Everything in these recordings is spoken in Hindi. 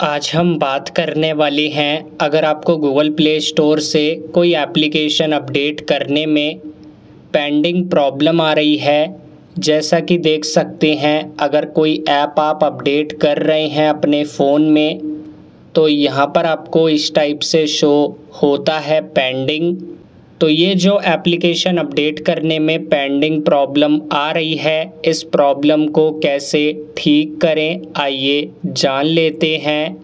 आज हम बात करने वाले हैं, अगर आपको गूगल प्ले स्टोर से कोई एप्लीकेशन अपडेट करने में पेंडिंग प्रॉब्लम आ रही है, जैसा कि देख सकते हैं, अगर कोई ऐप आप अपडेट कर रहे हैं अपने फ़ोन में तो यहाँ पर आपको इस टाइप से शो होता है पेंडिंग तो ये जो एप्लीकेशन अपडेट करने में पेंडिंग प्रॉब्लम आ रही है, इस प्रॉब्लम को कैसे ठीक करें, आइए जान लेते हैं।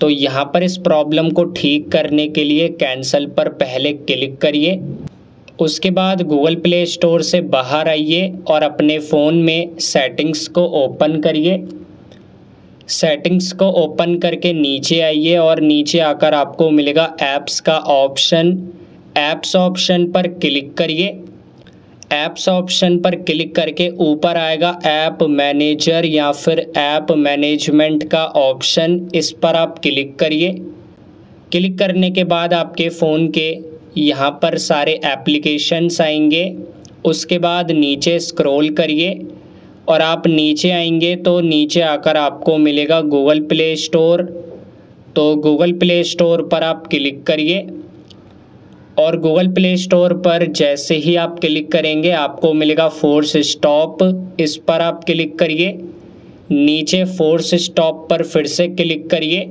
तो यहाँ पर इस प्रॉब्लम को ठीक करने के लिए कैंसिल पर पहले क्लिक करिए। उसके बाद गूगल प्ले स्टोर से बाहर आइए और अपने फ़ोन में सेटिंग्स को ओपन करिए। सेटिंग्स को ओपन करके नीचे आइए और नीचे आकर आपको मिलेगा ऐप्स का ऑप्शन ऐप्स ऑप्शन पर क्लिक करिए। ऐप्स ऑप्शन पर क्लिक करके ऊपर आएगा ऐप मैनेजर या फिर ऐप मैनेजमेंट का ऑप्शन इस पर आप क्लिक करिए। क्लिक करने के बाद आपके फ़ोन के यहाँ पर सारे एप्लीकेशंस आएँगे। उसके बाद नीचे स्क्रॉल करिए और आप नीचे आएँगे तो नीचे आकर आपको मिलेगा गूगल प्ले स्टोर तो गूगल प्ले स्टोर पर आप क्लिक करिए। और गूगल प्ले स्टोर पर जैसे ही आप क्लिक करेंगे, आपको मिलेगा फोर्स स्टॉप इस पर आप क्लिक करिए। नीचे फोर्स स्टॉप पर फिर से क्लिक करिए।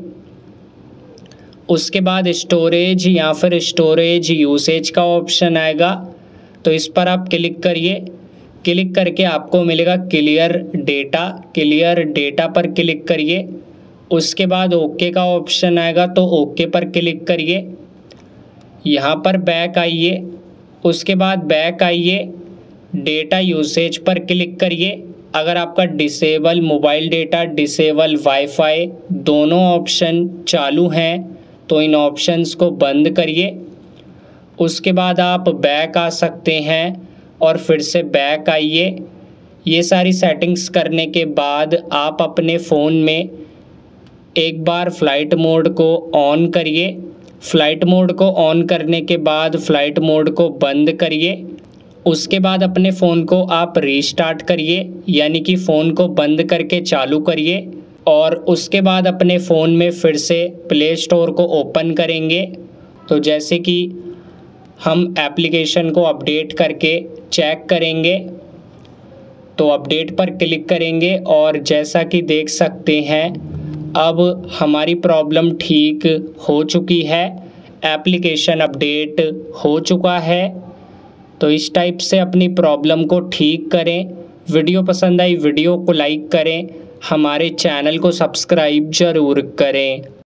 उसके बाद स्टोरेज या फिर स्टोरेज यूसेज का ऑप्शन आएगा। तो इस पर आप क्लिक करिए। क्लिक करके आपको मिलेगा क्लियर डेटा क्लियर डेटा पर क्लिक करिए। उसके बाद ओके का ऑप्शन आएगा तो ओके पर क्लिक करिए। यहाँ पर बैक आइए, उसके बाद बैक आइए डेटा यूसेज पर क्लिक करिए। अगर आपका disable mobile data disable wifi दोनों ऑप्शन चालू हैं तो इन ऑप्शंस को बंद करिए। उसके बाद आप बैक आ सकते हैं और फिर से बैक आइए। ये सारी सेटिंग्स करने के बाद आप अपने फ़ोन में एक बार फ़्लाइट मोड को ऑन करिए। फ़्लाइट मोड को ऑन करने के बाद फ़्लाइट मोड को बंद करिए। उसके बाद अपने फ़ोन को आप रीस्टार्ट करिए, यानी कि फ़ोन को बंद करके चालू करिए और उसके बाद अपने फ़ोन में फिर से प्ले स्टोर को ओपन करेंगे। तो जैसे कि हम एप्लीकेशन को अपडेट करके चेक करेंगे तो अपडेट पर क्लिक करेंगे और जैसा कि देख सकते हैं अब हमारी प्रॉब्लम ठीक हो चुकी है एप्लीकेशन अपडेट हो चुका है तो इस टाइप से अपनी प्रॉब्लम को ठीक करें। वीडियो पसंद आई वीडियो को लाइक करें। हमारे चैनल को सब्सक्राइब ज़रूर करें।